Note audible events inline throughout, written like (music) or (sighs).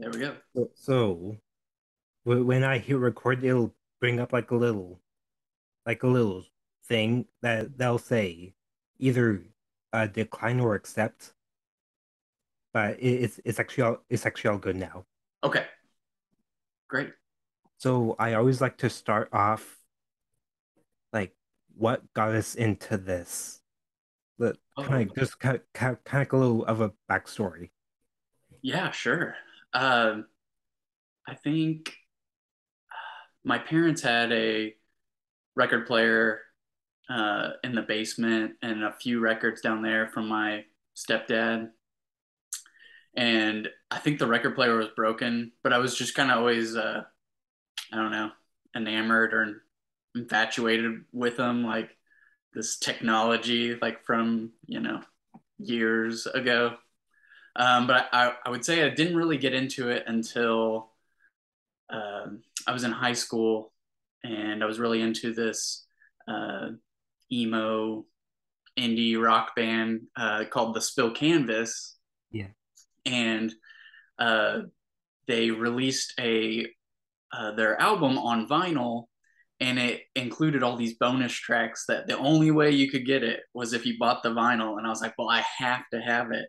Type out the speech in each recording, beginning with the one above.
There we go. So, when I hit record, it'll bring up like a little, like a little thing that they'll say either uh, decline or accept. But it's it's actually all it's actually all good now. Okay. Great. So I always like to start off like what got us into this. But Oh, kind of just kind of, kind of, kind of a little of a backstory. yeah, sure. Um, I think my parents had a record player uh, in the basement and a few records down there from my stepdad. And I think the record player was broken, but I was just kind of always, uh, I don't know, enamored or infatuated with them, like this technology, like from, you know, years ago. Um, but I, I would say I didn't really get into it until um, I was in high school and I was really into this uh, emo indie rock band uh, called the Spill Canvas. Yeah. And uh, they released a uh, their album on vinyl and it included all these bonus tracks that the only way you could get it was if you bought the vinyl and i was like well i have to have it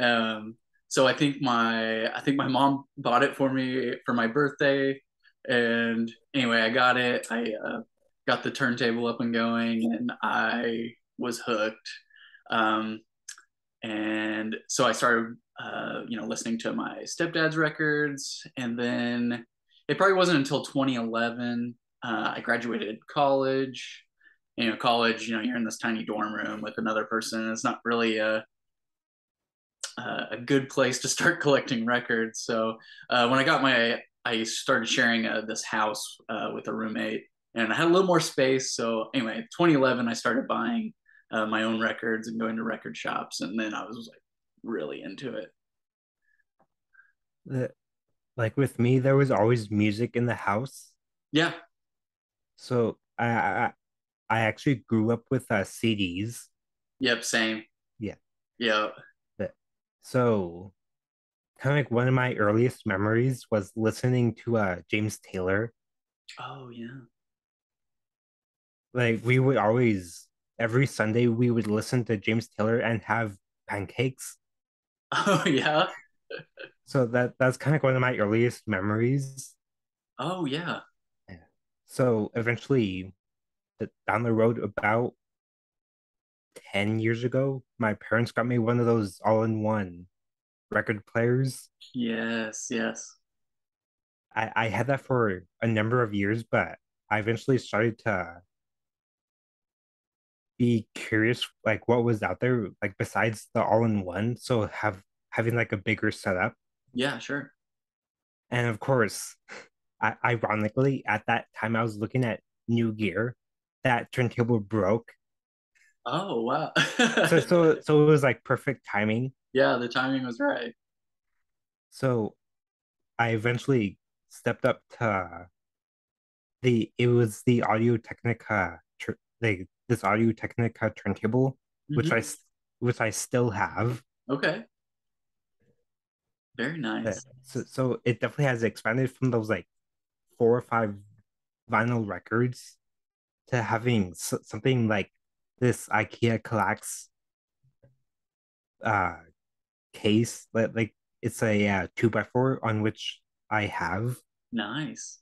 um, so i think my i think my mom bought it for me for my birthday and anyway i got it i uh, got the turntable up and going and i was hooked um, and so i started uh, you know listening to my stepdad's records and then it probably wasn't until 2011 uh, I graduated college. You know, college. You know, you're in this tiny dorm room with another person. It's not really a a good place to start (laughs) collecting records. So uh, when I got my, I started sharing uh, this house uh, with a roommate, and I had a little more space. So anyway, 2011, I started buying uh, my own records and going to record shops, and then I was like really into it. The, like with me, there was always music in the house. Yeah. So I I, I actually grew up with uh, CDs. Yep. Same. Yeah. Yeah. So kind of like one of my earliest memories was listening to uh James Taylor. Oh yeah. Like we would always every Sunday we would listen to James Taylor and have pancakes. (laughs) Oh yeah. So that that's kind of one of my earliest memories. Oh yeah. So eventually, down the road, about 10 years ago, my parents got me one of those all-in-one record players. Yes. Yes. I, I had that for a number of years, but I eventually started to be curious, like what was out there, like besides the all-in-one. So have having like a bigger setup. Yeah. Sure. And of course, I, ironically, at that time I was looking at new gear. That turntable broke. Oh wow. So so (laughs) so it was like perfect timing. yeah, the timing was right. So I eventually stepped up to the it was the Audio Technica the this Audio Technica turntable, which Mhm. I which I still have. Okay. Very Uh, nice. So so it definitely has expanded from those like four or five vinyl records to having s- something like this IKEA Kallax uh case like like it's a uh, two by four on which I have. Nice.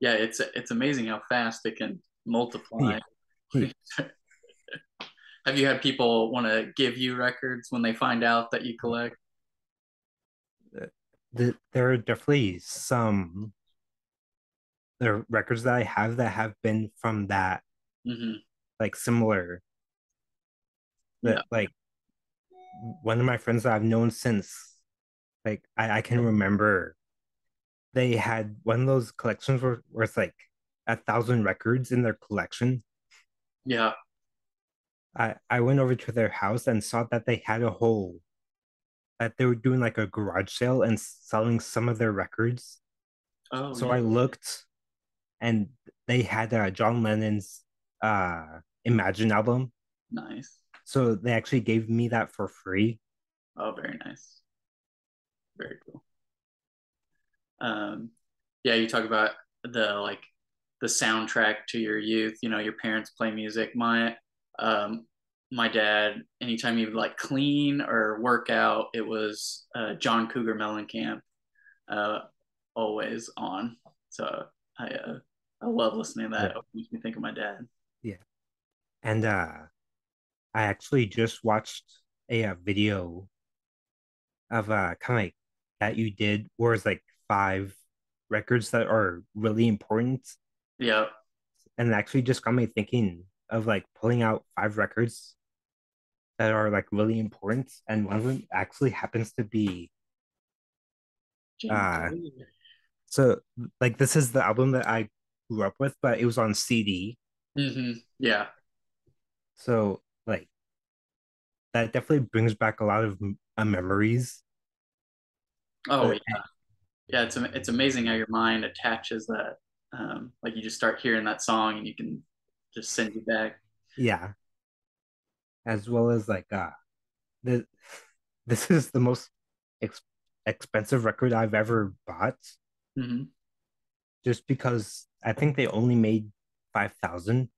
Yeah, it's it's amazing how fast it can multiply. Yeah. (laughs) Have you had people want to give you records when they find out that you collect? The, there are definitely some the records that I have that have been from that hmm like similar Yeah. like one of my friends that I've known since like I, I can remember they had one of those collections where, where it's like a thousand records in their collection. Yeah. I, I went over to their house and saw that they had a whole that they were doing like a garage sale and selling some of their records. Oh, So yeah. I looked and they had uh, John Lennon's uh Imagine album. nice. So they actually gave me that for free. Oh, very nice. very cool. Um, yeah, you talk about the like the soundtrack to your youth. You know, your parents play music. My um, my dad, anytime he would like clean or work out, it was uh, John Cougar Mellencamp, uh, always on. So I uh, I love listening to that. It makes me think of my dad. And uh, I actually just watched a, a video of uh kind of like that you did, where it's like five records that are really important. Yeah, and actually just got me thinking of like pulling out five records that are like really important, and one of them actually happens to be. Uh, so like this is the album that I grew up with, but it was on CD. Mm-hmm. Yeah. So like that definitely brings back a lot of uh, memories. Oh yeah, yeah. It's it's amazing how your mind attaches that. Um, like you just start hearing that song and you can just send you back. Yeah. As well as like uh, the (sighs) this is the most ex- expensive record I've ever bought. Mm-hmm. Just because I think they only made five thousand.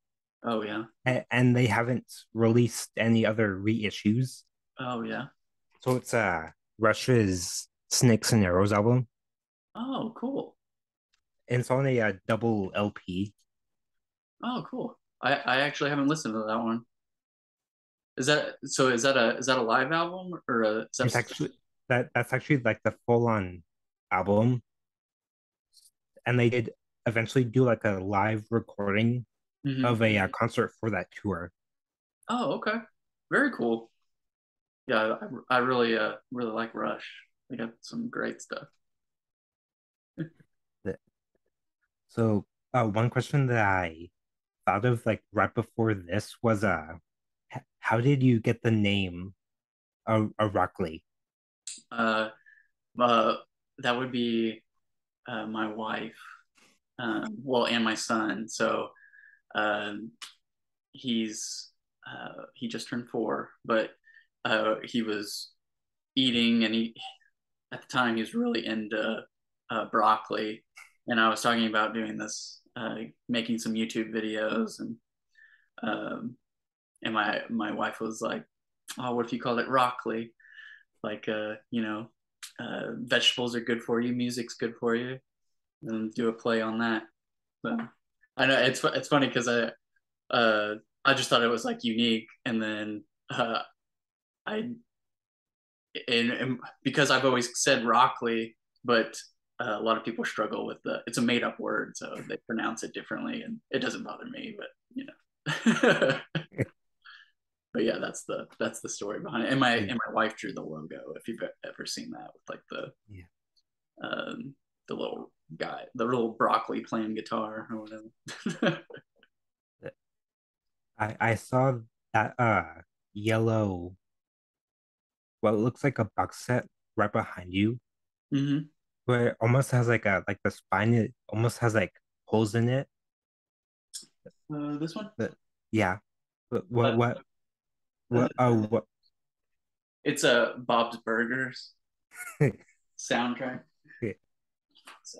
Oh yeah. And, and they haven't released any other reissues. Oh yeah. So it's uh Rush's Snakes and Arrows album. Oh, cool. And it's on a uh, double LP. Oh, cool. I I actually haven't listened to that one. Is that so? Is that a is that a live album or a? Is that it's actually that that's actually like the full on album, and they did eventually do like a live recording mm-hmm. of a uh, concert for that tour. Oh, okay, very cool. Yeah, I, I really uh really like Rush. They got some great stuff. (laughs) so, uh, one question that I thought of like right before this was uh, how did you get the name, uh, uh Rockoli? Uh, uh, that would be uh, my wife um, well, and my son. So um, he's uh, he just turned four, but uh, he was eating, and he at the time he was really into uh, broccoli, and I was talking about doing this, uh, making some YouTube videos, and um, and my my wife was like, "Oh, what if you called it broccoli? Like, uh, you know, uh, vegetables are good for you, music's good for you." and do a play on that. So I know it's it's funny because I uh I just thought it was like unique, and then uh, I and, and because I've always said Rockoli, but uh, a lot of people struggle with the it's a made up word, so they pronounce it differently, and it doesn't bother me, but you know. (laughs) but yeah, that's the that's the story behind it. And my and my wife drew the logo. If you've ever seen that with like the yeah. um, the little guy, the little broccoli playing guitar or whatever. (laughs) I I saw that uh yellow what looks like a box set right behind you. Mm-hmm. Where it almost has like a like the spine it almost has like holes in it. Uh this one? But, yeah. But what uh, what what oh what it's a Bob's Burgers (laughs) soundtrack. So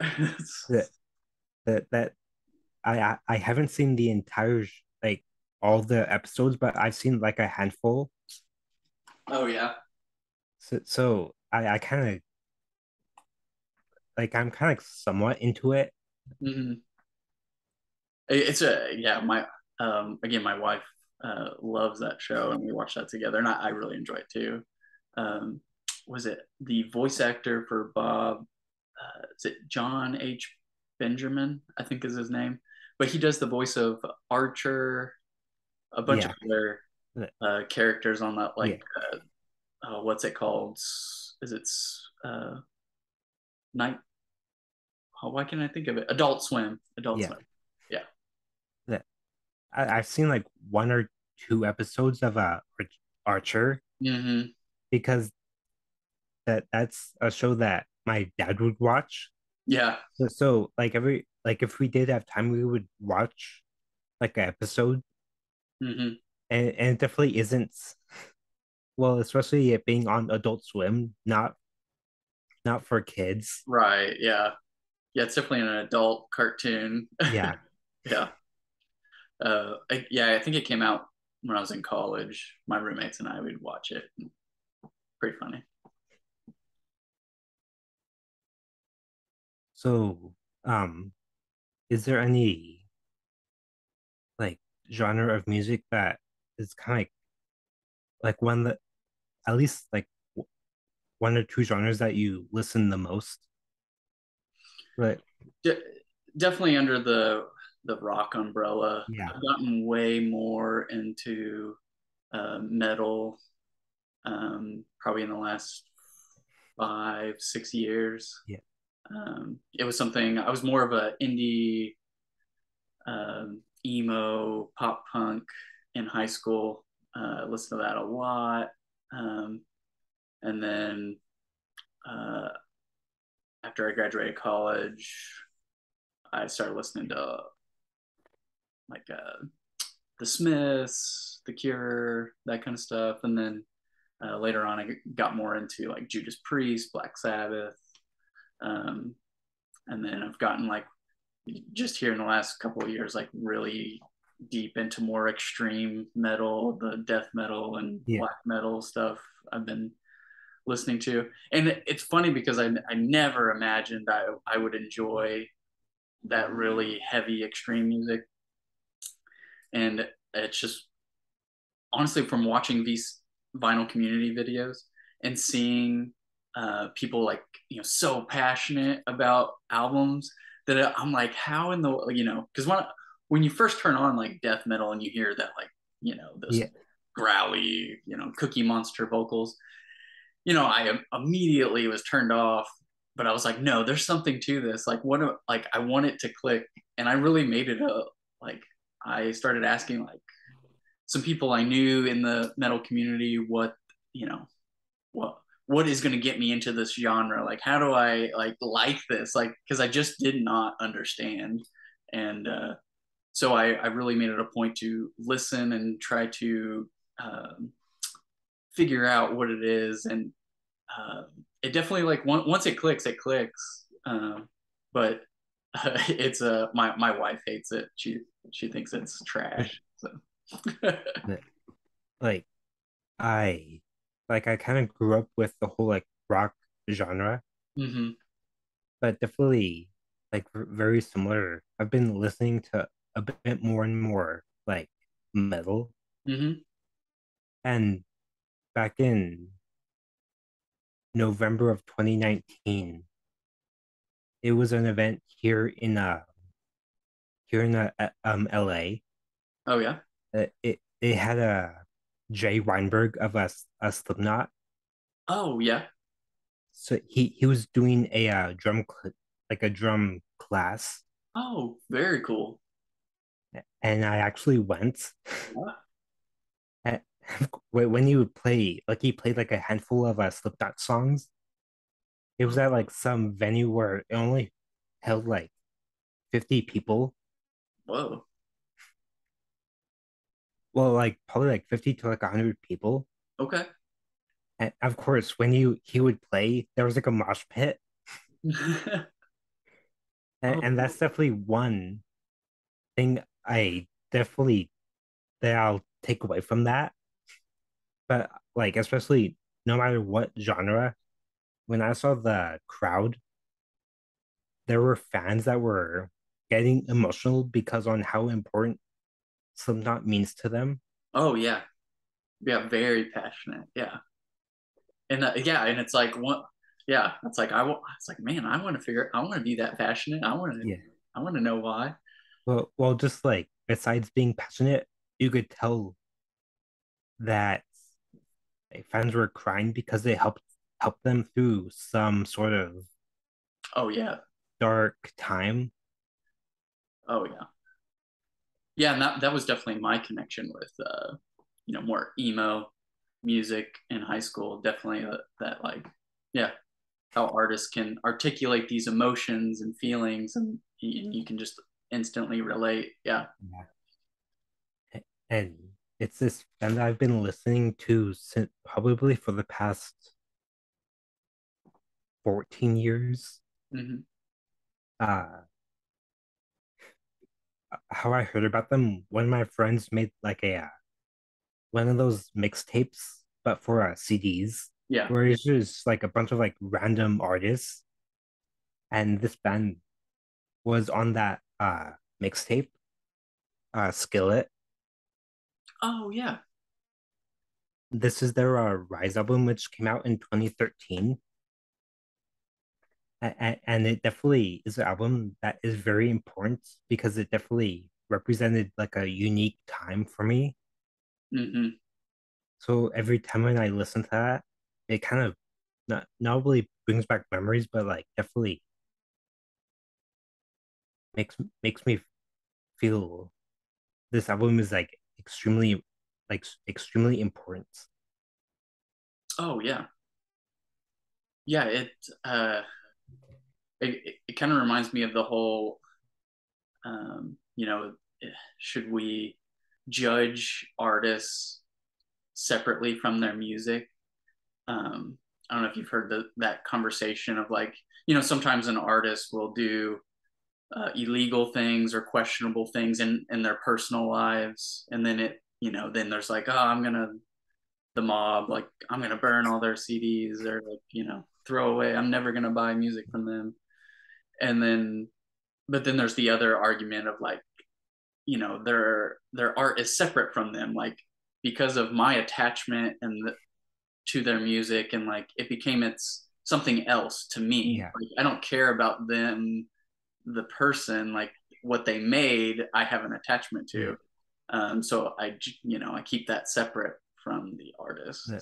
that that that I I haven't seen the entire like all the episodes, but I've seen like a handful. Oh yeah. So so I I kind of like I'm kind of somewhat into it. Mm-hmm. It's a yeah my um again my wife uh loves that show and we watch that together and I, I really enjoy it too. Um, was it the voice actor for Bob uh, is it John H. Benjamin? I think is his name, but he does the voice of Archer, a bunch yeah. of other uh, characters on that. Like, yeah. uh, uh what's it called? Is it uh, night? Oh, why can't I think of it? Adult Swim. Adult yeah. Swim. Yeah. Yeah. I, have seen like one or two episodes of uh, Archer mm-hmm. because that that's a show that my dad would watch. Yeah. So, so like every like if we did have time, we would watch like an episode. Mm-hmm. And and it definitely isn't. Well, especially it being on Adult Swim, not not for kids. Right. Yeah. Yeah. It's definitely an adult cartoon. Yeah. (laughs) yeah. Uh, I, yeah. I think it came out when I was in college. My roommates and I would watch it. Pretty funny. So, um, is there any like genre of music that is kind of like like one that at least like one or two genres that you listen the most? Right. De- definitely under the the rock umbrella. Yeah. I've gotten way more into uh, metal, um, probably in the last five, six years. Yeah. Um, it was something I was more of a indie, um, emo, pop punk in high school. Uh, listened to that a lot, um, and then uh, after I graduated college, I started listening to like uh, the Smiths, The Cure, that kind of stuff, and then uh, later on I got more into like Judas Priest, Black Sabbath, um, and then I've gotten like just here in the last couple of years like really deep into more extreme metal, the death metal and Yeah. black metal stuff. I've been listening to, and it's funny because I I never imagined I I would enjoy that really heavy extreme music, and it's just honestly from watching these vinyl community videos and seeing uh, people like you know so passionate about albums that I'm like, how in the you know because when when you first turn on like death metal and you hear that like you know those Yeah. growly you know Cookie Monster vocals, you know I immediately was turned off. But I was like, no, there's something to this. Like, what? Like, I want it to click, and I really made it a like. I started asking like some people I knew in the metal community what you know what what is going to get me into this genre? Like how do i like like this? Like because i just did not understand. And uh, so I, I really made it a point to listen and try to um, figure out what it is. And uh, it definitely like one, once it clicks it clicks. Um, but uh, (laughs) it's a uh, my, my wife hates it. She she thinks it's trash so. (laughs) Like I like I kind of grew up with the whole like rock genre, hmm but definitely like very similar. I've been listening to a bit more and more like metal. Hmm and back in November of 2019 it was an event here in uh here in uh, uh, um LA oh yeah? Uh, it it had a Jay Weinberg of a, a Slipknot. Oh yeah. So he he was doing a uh, drum cl- like a drum class. Oh very cool. And I actually went? (laughs) And when he would play like he played like a handful of uh, Slipknot songs. It was at like some venue where it only held like 50 people. Whoa well like probably like 50 to like 100 people. Okay. And of course when you he would play there was like a mosh pit. (laughs) And, Oh, and that's definitely one thing I definitely that I'll take away from that. But like especially no matter what genre, when I saw the crowd, there were fans that were getting emotional because on how important Slipknot means to them. oh yeah. Yeah very passionate. Yeah. And uh, yeah and it's like what yeah it's like i wa- it's like man i want to figure i want to be that passionate. I want to Yeah. i want to know why. Well, well, just like besides being passionate, you could tell that like, fans were crying because they helped help them through some sort of oh yeah. dark time. oh yeah yeah and that, that was definitely my connection with uh you know more emo music in high school. Definitely uh, that like yeah how artists can articulate these emotions and feelings and you can just instantly relate. Yeah. And it's this band that I've been listening to since probably for the past 14 years. hmm Uh, how I heard about them, one of my friends made like a uh, one of those mixtapes, but for uh, CDs, Yeah. where it's just like a bunch of like random artists, and this band was on that uh mixtape, uh Skillet. Oh yeah. This is their uh, Rise album, which came out in 2013. And, and it definitely is an album that is very important because it definitely represented like a unique time for me. hmm So every time when I listen to that, it kind of not not really brings back memories, but like definitely makes makes me feel this album is like extremely like extremely important. Oh yeah. Yeah, it uh it, it, kind of reminds me of the whole um, you know, should we judge artists separately from their music? Um, I don't know if you've heard the, that conversation of like, you know, sometimes an artist will do uh, illegal things or questionable things in in their personal lives, and then it, you know, then there's like, oh, I'm gonna the mob, like I'm gonna burn all their CDs or like, you know, throw away. I'm never gonna buy music from them, and then, but then there's the other argument of like, you know, their their art is separate from them, like because of my attachment and the, to their music and like it became it's something else to me Yeah. like i don't care about them the person like what they made i have an attachment to um so i you know i keep that separate from the artist Yeah.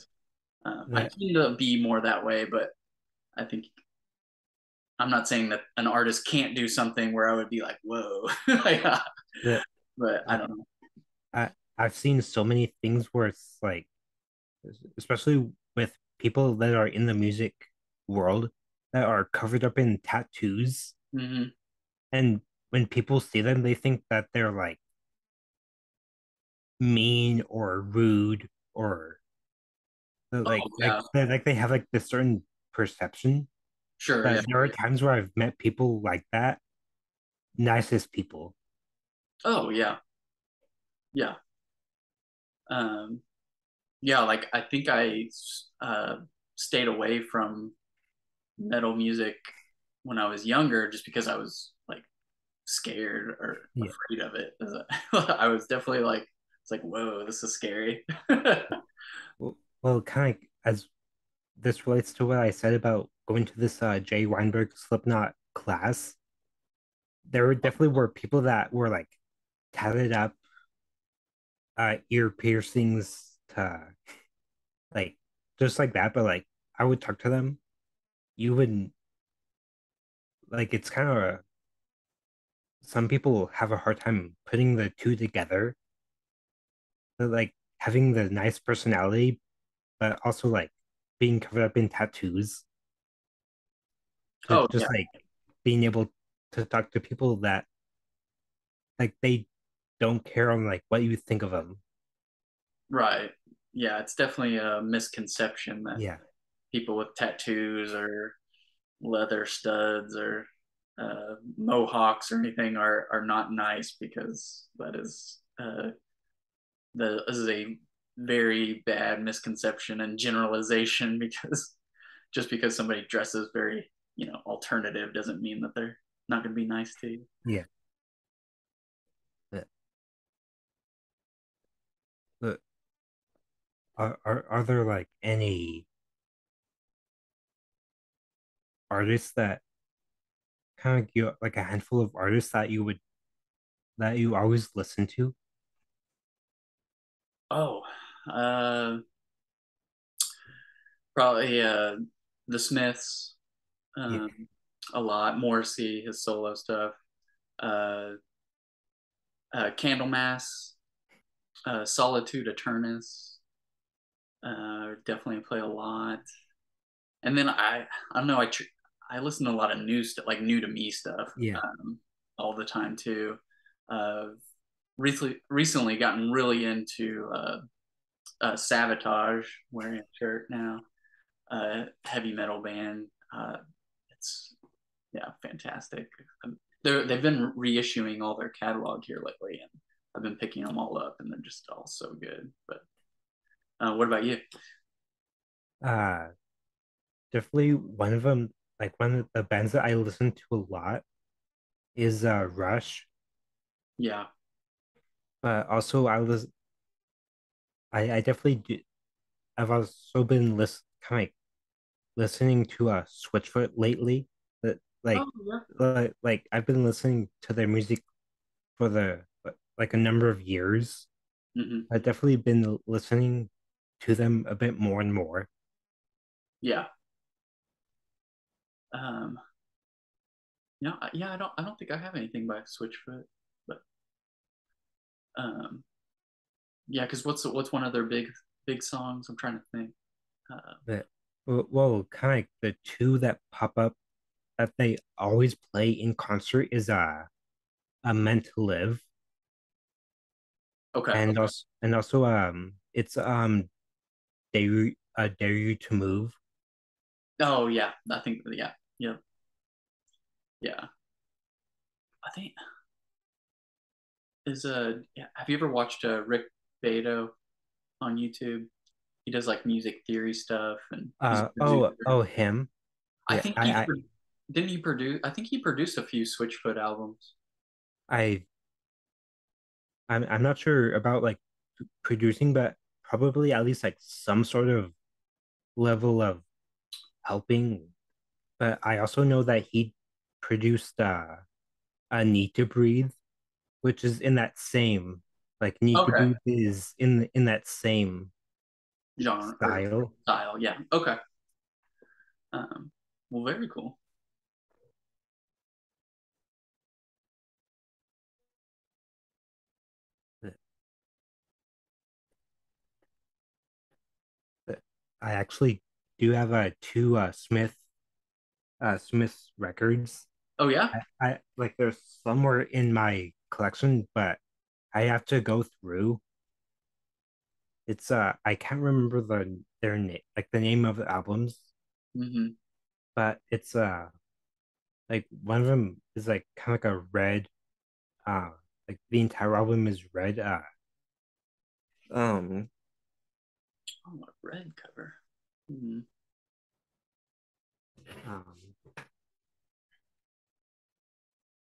um, i tend to be more that way but i think i'm not saying that an artist can't do something where i would be like whoa (laughs) like, uh, Yeah. but i don't know I I've seen so many things where it's like, especially with people that are in the music world that are covered up in tattoos, hmm and when people see them, they think that they're like mean or rude or like Oh, yeah. like they like they have like this certain perception. Sure But yeah. there are times where I've met people like that, nicest people. Oh yeah. Yeah. Um yeah, like I think I uh stayed away from metal music when I was younger just because I was like scared or Yeah. afraid of it. (laughs) I was definitely like it's like whoa, this is scary. (laughs) Well, well kind of as this relates to what I said about going to this uh, Jay Weinberg Slipknot class. There definitely were people that were like tatted up, uh, ear piercings to like just like that. But like I would talk to them, you wouldn't like it's kind of some people have a hard time putting the two together. But, like having the nice personality, but also like being covered up in tattoos. Oh, just yeah. like being able to talk to people that like they don't care on like what you think of them. right. Yeah, it's definitely a misconception that Yeah. people with tattoos or leather studs or uh, mohawks or anything are are not nice because that is uh, the this is a very bad misconception and generalization (laughs) because just because somebody dresses very you know alternative doesn't mean that they're not going to be nice to you. Yeah. But are, are are there like any artists that kind of you like a handful of artists that you would that you always listen to? Oh, uh, probably uh, the Smiths um, a lot. Morrissey, his solo stuff. Uh, uh, Candlemass, uh, Solitude Aeturnus. Uh, definitely play a lot. And then I, I don't know. I tr- I listen to a lot of new stuff, like new to me stuff, Yeah. um, all the time too. Uh, recently, recently gotten really into uh, uh, Sabotage, wearing a shirt now. Uh, heavy metal band. uh, it's yeah, fantastic. Um, they're they've been reissuing all their catalog here lately, and I've been picking them all up, and they're just all so good. But uh, what about you? Uh, definitely one of them, like one of the bands that I listen to a lot is uh Rush. Yeah. But also I was I I definitely do I've also been list kind of like listening to uh Switchfoot lately. That like Oh, yeah. like like I've been listening to their music for the like a number of years. hmm I've definitely been listening to them a bit more and more. Yeah. Um. Yeah. I- Yeah. I don't. I don't think I have anything by Switchfoot, but um. Yeah. Because what's what's one of their big big songs? I'm trying to think. Uh, well, well kind of the two that pop up that they always play in concert is uh, a Meant to Live okay. and okay. also and also um it's um Dare You uh Dare You to Move. Oh yeah. I think. Yeah. Yeah. Yeah. I think is uh. Yeah. Have you ever watched uh Rick Beato on YouTube? He does like music theory stuff, and Uh oh oh him. I Yeah, think he I I didn't he produce. I think he produced a few Switchfoot albums. I I'm I'm not sure about like producing, but probably at least like some sort of level of helping. But I also know that he produced uh a Need to Breathe, which is in that same like Need to Okay. Breathe is in in that same genre style. style. Yeah. Okay. Um, well, very cool. I actually do have uh two uh Smith uh Smith records. Oh yeah. I, I like there's somewhere in my collection, but I have to go through. It's uh I can't remember the their name like the name of the albums, hmm but it's uh like one of them is like kind of like a red uh like the entire album is red uh. Um. Oh, a red cover. Hmm. um.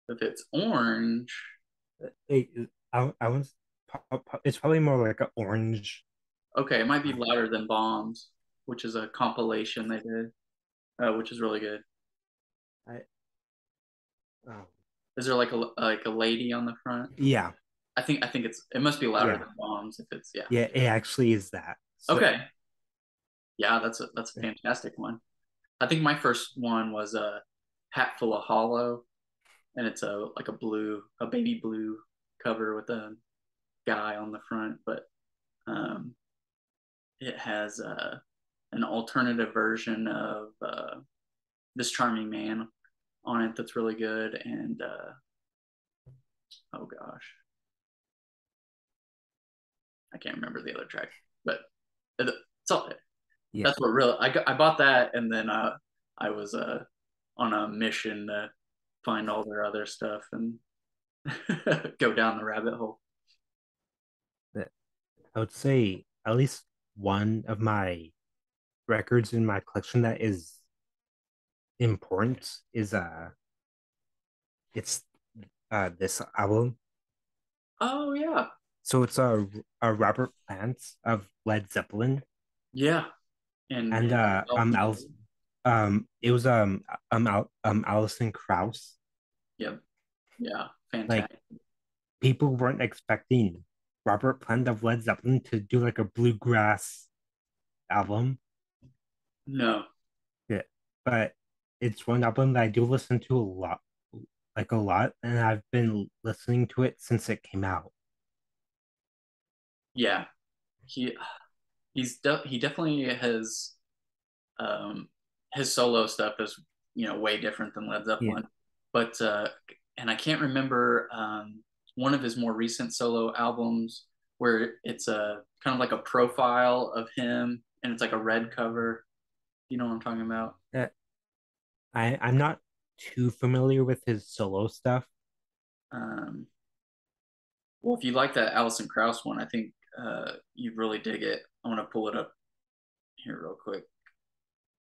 If it's orange, it, it- I I was it's probably more like an orange okay, it might be louder than bombs, which is a compilation they did, uh, which is really good. I um Is there like a like a lady on the front? yeah I think I think it's it must be louder yeah than bombs if it's yeah. yeah it actually is that so Okay. Yeah, that's a that's a fantastic one. I think my first one was a hat full of hollow, and it's a like a blue, a baby blue cover with a guy on the front, but um, it has uh, an alternative version of uh, this charming man on it that's really good, and uh, oh gosh, I can't remember the other track, but it's all yeah. That's what really I got, I bought that and then uh I was uh on a mission to find all their other stuff and (laughs) go down the rabbit hole. I would say at least one of my records in my collection that is important is uh it's uh this album. Oh yeah. So it's a a Robert Plant of Led Zeppelin Yeah. And, and uh um Al um it was um um Al um Alison Krauss. Yep. Yeah. Like people weren't expecting Robert Plant of Led Zeppelin to do like a bluegrass album. No. Yeah. But it's one album that I do listen to a lot like a lot and I've been listening to it since it came out. Yeah. He he's de- he definitely has um his solo stuff is you know way different than Led Yeah. Zeppelin. But uh and I can't remember um one of his more recent solo albums where it's a kind of like a profile of him and it's like a red cover. You know what I'm talking about? Uh, I I'm not too familiar with his solo stuff. Um, well, if you like that Alison Krauss one, I think uh, you'd really dig it. I want to pull it up here real quick,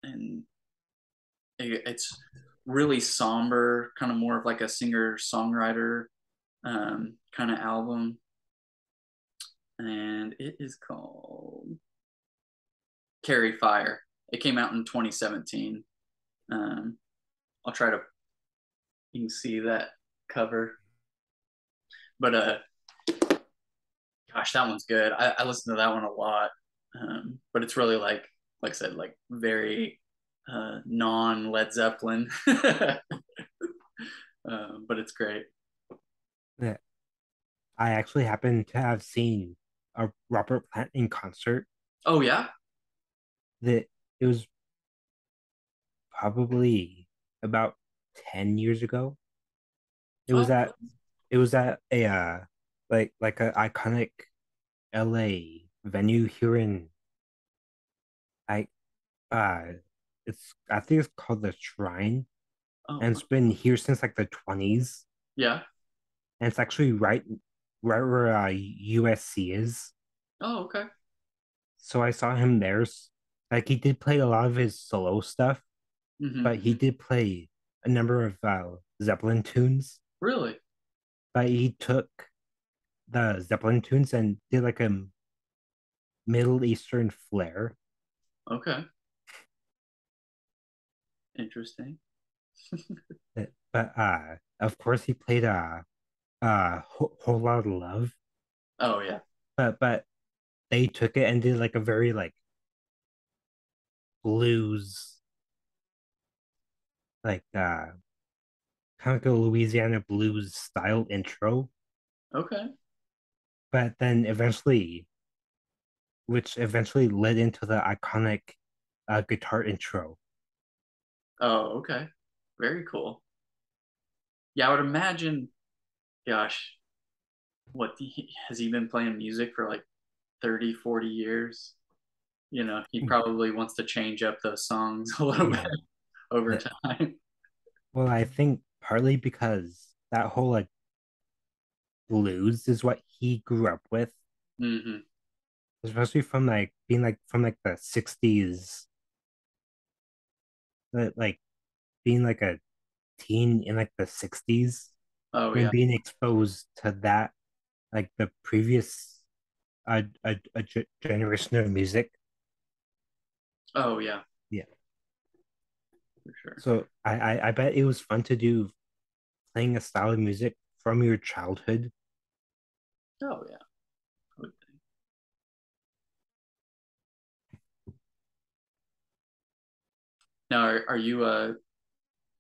and it, it's really somber, kind of more of like a singer songwriter um, kind of album, and it is called Carry Fire. It came out in 2017. Um, I'll try to you can see that cover. But uh gosh, that one's good. I, I listen to that one a lot. Um, but it's really like like I said, like very uh, non Led Zeppelin. (laughs) uh, but it's great. Yeah. I actually happen to have seen a Robert Plant in concert. Oh yeah? That it was probably about 10 years ago. It was Oh, at it was at a uh, like like a iconic LA venue here in I uh it's I think it's called the Shrine oh, and it's been here since like the 20s yeah. And it's actually right right where uh, USC is. Oh, okay. So I saw him there. Like he did play a lot of his solo stuff, hmm but he did play a number of uh, Zeppelin tunes. Really? But he took the Zeppelin tunes and did like a Middle Eastern flair. Okay. Interesting. (laughs) But, uh, of course, he played uh, uh, whole, whole lot of love. Oh yeah. But but they took it and did like a very like blues, like uh, kind of like a Louisiana blues style intro. Okay. But then eventually, which eventually led into the iconic uh, guitar intro. Oh, okay. Very cool. Yeah, I would imagine, gosh, what he, has he been playing music for like 30, 40 years? You know, he probably wants to change up those songs (laughs) a little bit over time. (laughs) Well, I think partly because that whole like blues is what he grew up with, hmm especially from like being like from like the 60s, that like being like a teen in like the 60s Oh yeah. being exposed to that like the previous uh, a, a generation of music. Oh yeah. Yeah. For sure. So I, I I bet it was fun to do playing a style of music from your childhood. Oh yeah. I would think. Now, are, are you a?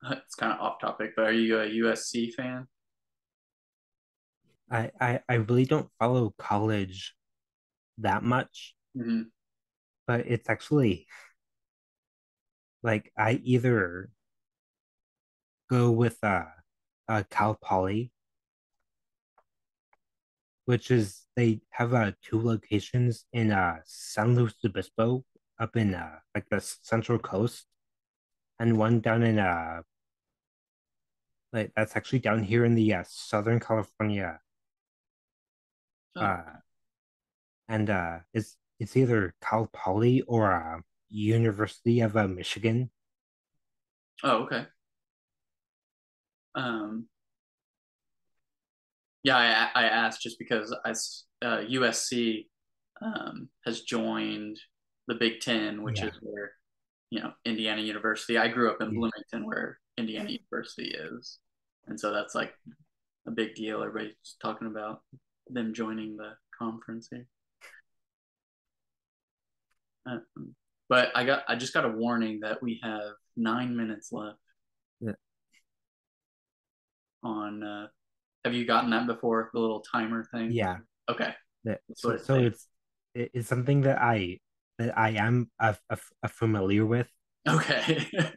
(laughs) It's kind of off topic, but are you a USC fan? I, I I really don't follow college that much, hmm but it's actually like I either go with uh, uh Cal Poly, which is they have uh two locations in uh San Luis Obispo up in uh like the Central Coast, and one down in uh like that's actually down here in the uh, Southern California Oh, uh and uh it's it's either Cal Poly or uh University of uh, Michigan. oh, okay. Um, yeah, I, I asked just because I uh, USC um, has joined the Big Ten, which Yeah. is where you know Indiana University. I grew up in. Bloomington, where Indiana University is, and so that's like a big deal. Everybody's talking about them joining the conference here. Um, but I got I just got a warning that we have nine minutes left Yeah. on. Uh, have you gotten that before? The little timer thing. Yeah. Okay. That's so so it's it's something that I that I am uh, uh, uh, familiar with, Okay. (laughs)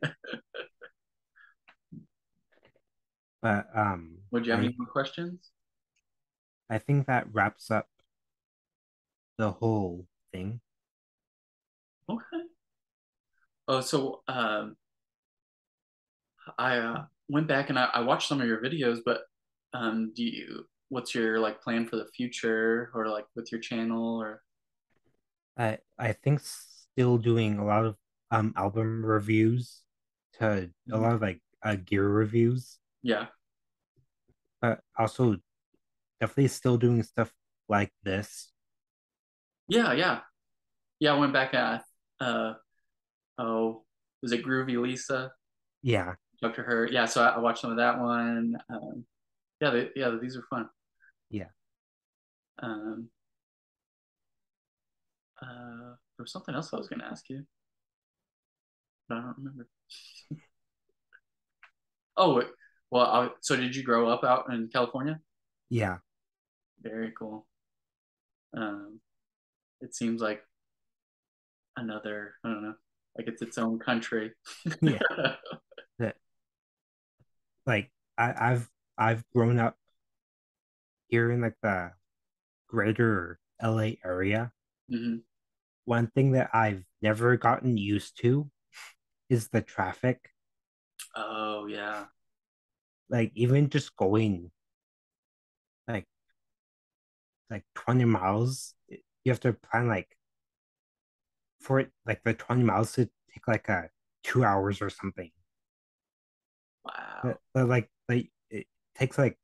but um Would you have I, any more questions? I think that wraps up the whole thing. Okay. Oh, so um, I uh, went back and I, I watched some of your videos, but um, do you? What's your like plan for the future, or like with your channel, or? I I think still doing a lot of um album reviews to a Mhm. lot of like uh, gear reviews, Yeah, but also definitely still doing stuff like this. yeah, yeah, yeah. I went back at uh oh, was it Groovy Lisa? Yeah, Talked to her. Yeah, so I, I watched some of that one. Um, yeah, they, yeah, these are fun. yeah. Um, uh, there was something else I was going to ask you, but I don't remember. (laughs) Oh, wait. well, I, so did you grow up out in California? Yeah. Very cool. Um, it seems like another, I don't know, like it's its own country. Yeah. (laughs) That like I, I've I've grown up here in like the greater LA area. hmm One thing that I've never gotten used to is the traffic. Oh, yeah. Like even just going like 20 miles, you have to plan like for it like the 20 miles to take like a two hours or something. Wow. But, but like like it takes like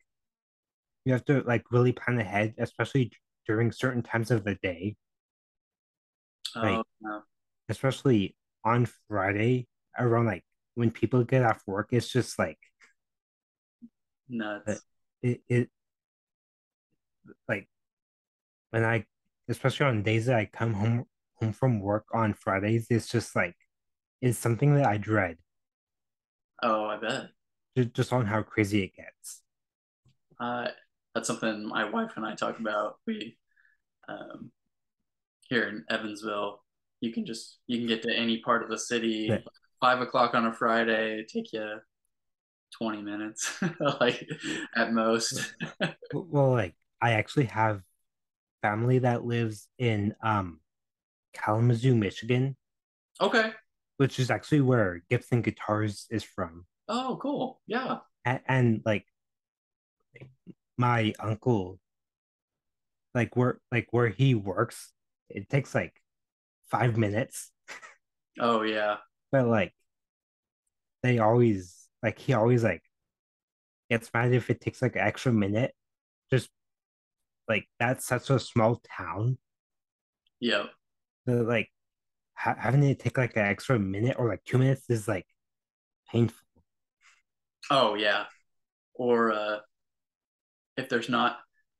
you have to like really plan ahead, especially during certain times of the day. Like Oh, no. especially on Friday around like when people get off work, it's just like Nuts. it, it like when I especially on days that I come home home from work on Fridays, it's just like it's something that I dread Oh, I bet. ju- just on how crazy it gets. Uh, that's something my wife and I talk about. We um, here in Evansville, you can just you can get to any part of the city five o'clock on a Friday. Take you twenty minutes, (laughs) like at most. well, like I actually have family that lives in um Kalamazoo, Michigan, Okay. which is actually where Gibson Guitars is from. Oh, cool. Yeah. And, and like my uncle, like where like where he works, it takes like five minutes, Oh, yeah. but like they always like he always like gets mad if it takes like an extra minute. Just like that's such a small town Yeah. like ha- having to take like an extra minute or like two minutes is like painful. Oh, yeah. Or uh, if there's not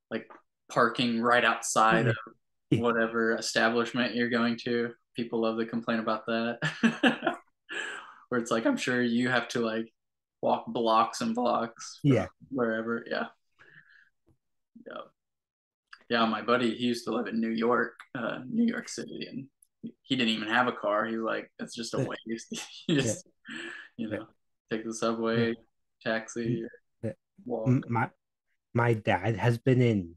like parking right outside of (laughs) whatever establishment you're going to, people love to complain about that. (laughs) Where it's like, I'm sure you have to like walk blocks and blocks Yeah. wherever. Yeah. Yeah. Yeah. My buddy, he used to live in New York, uh, New York City, and he didn't even have a car. He was like, it's just a waste. (laughs) you just, you know, take the subway, taxi, Yeah. walk. My my dad has been in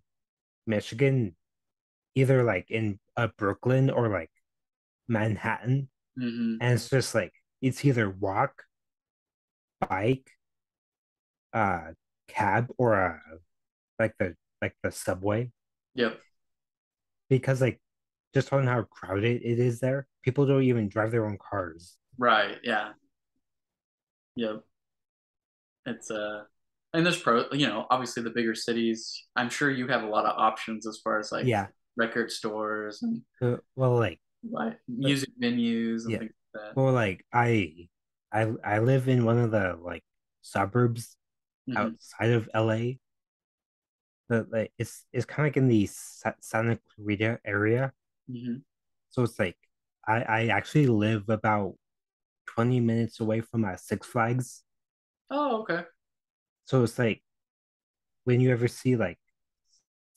Michigan, either like in uh, Brooklyn or like Manhattan, hmm and it's just like it's either walk, bike, uh, cab, or uh, like the like the subway Yep. because like just on how crowded it is there, people don't even drive their own cars. Right. Yeah. Yep. It's uh and there's pro you know, obviously the bigger cities, I'm sure you have a lot of options as far as like Yeah. record stores and Uh, well, like like music venues and yeah. things like that. well, like I I I live in one of the like suburbs Mhm. outside of LA. But like it's it's kind of like in the Santa Clarita area. Mhm. So it's like I I actually live about 20 minutes away from uh, Six Flags. Oh, okay. So it's like when you ever see like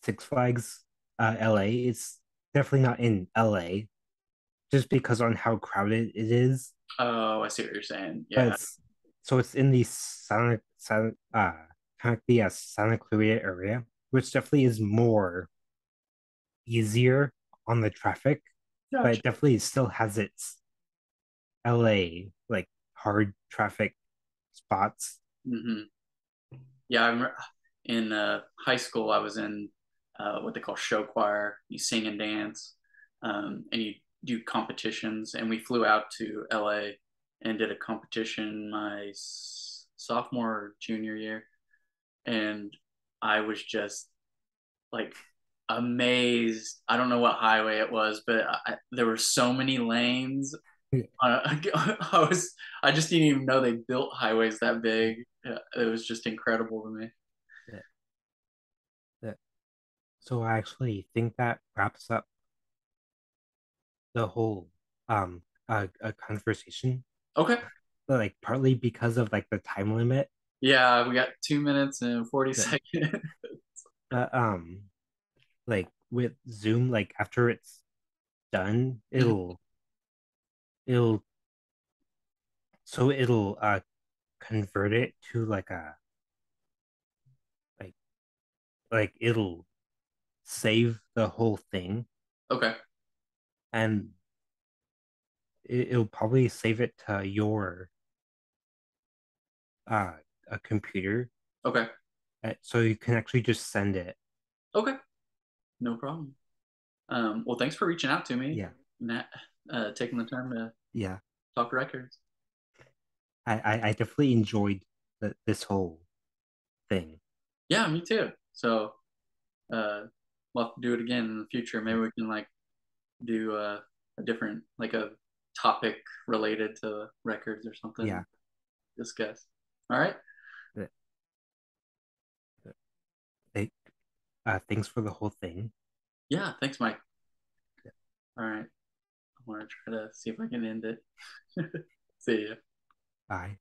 Six Flags uh LA, it's definitely not in LA just because on how crowded it is. Oh, I see what you're saying. Yeah. it's so it's in the Santa Santa uh kind of the uh, Santa Clarita area, which definitely is more easier on the traffic, but it definitely still has its LA like hard traffic spots. hmm Yeah, I remember in uh, high school I was in uh, what they call show choir. You sing and dance, um, and you do competitions. And we flew out to LA and did a competition my s- sophomore junior year, and I was just like amazed. I don't know what highway it was, but I, there were so many lanes. Yeah. (laughs) Uh, I was I just didn't even know they built highways that big. It was just incredible to me. Yeah. So I actually think that wraps up the whole um uh, uh conversation. Okay. But, like partly because of like the time limit. Yeah, we got two minutes and 40 Yeah. seconds. But (laughs) um like with Zoom, like after it's done, it'll it'll so it'll uh convert it to like a like like it'll save the whole thing Okay. and it'll probably save it to your uh a computer Okay. uh, so you can actually just send it Okay. No problem. Um, well, thanks for reaching out to me. yeah and uh, taking the time to yeah talk records. I I, I definitely enjoyed the, this whole thing Yeah, me too. So, uh, we'll have to do it again in the future. Maybe we can like do uh, a different, like a topic related to records or something. yeah Discuss. All right. Uh thanks for the whole thing Yeah. Thanks, Mike. All right. I'm gonna try to see if I can end it. (laughs) see ya. bye